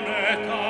pianeta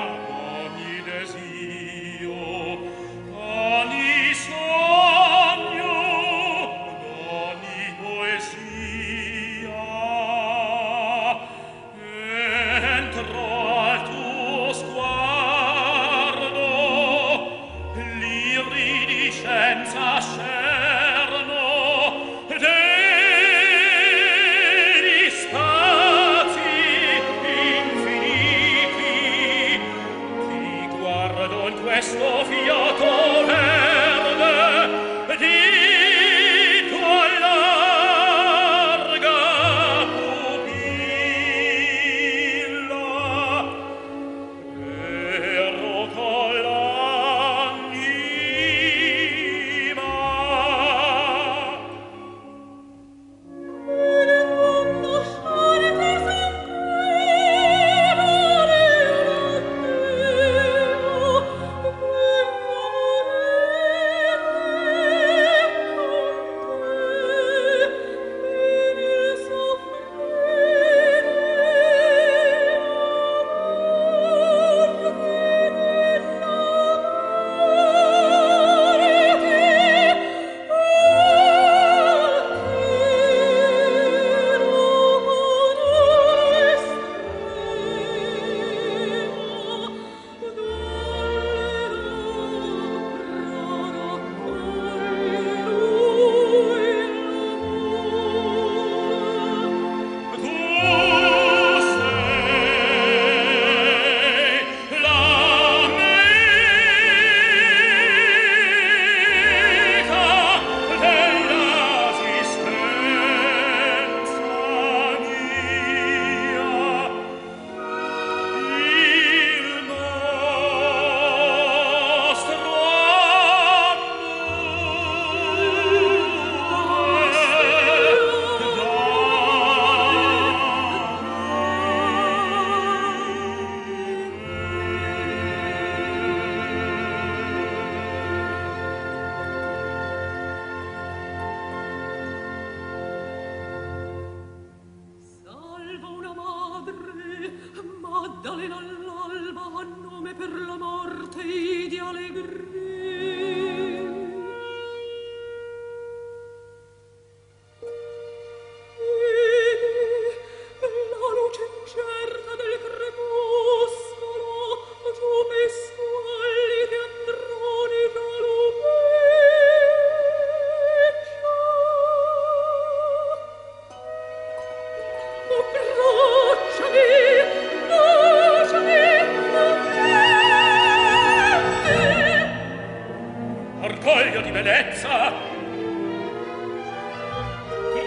orgoglio di bellezza.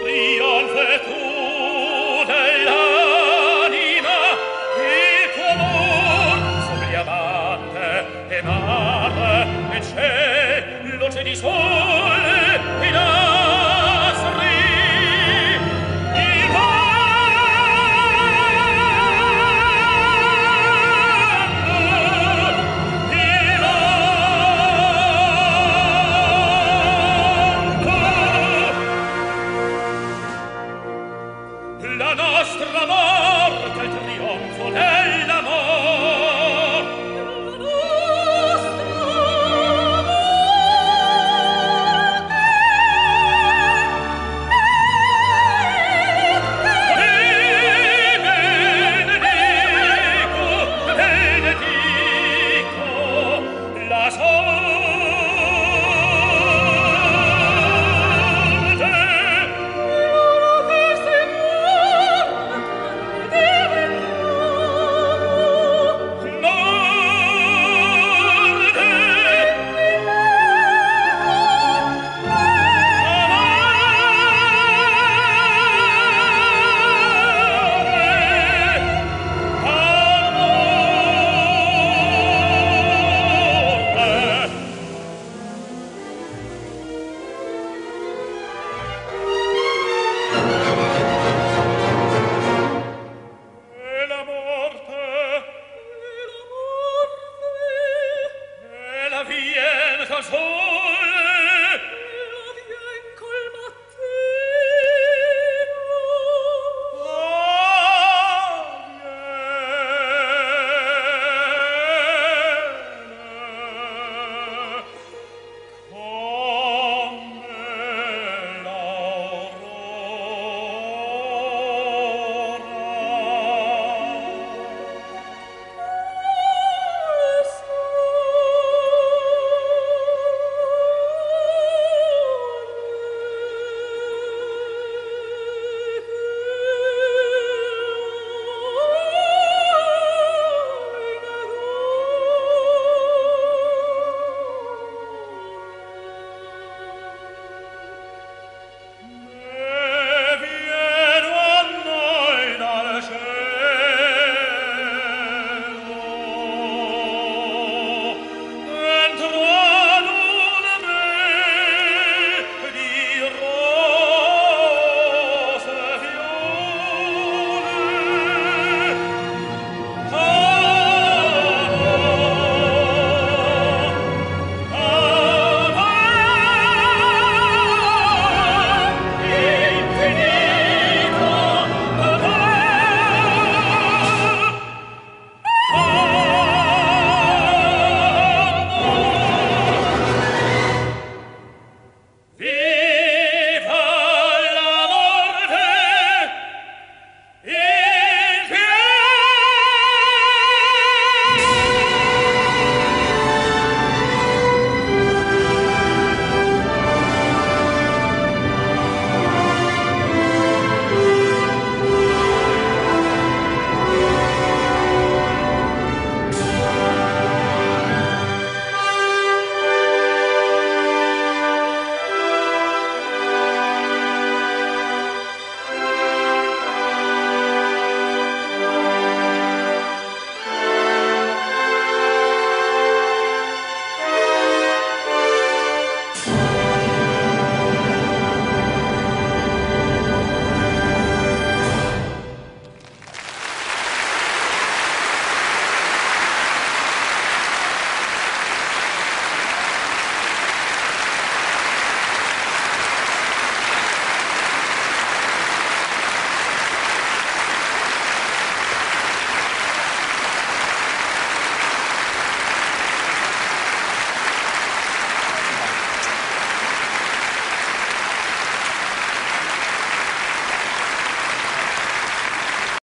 Trionfe tu dell'anima il tuo amor sobriavante e male e c'è luce di sole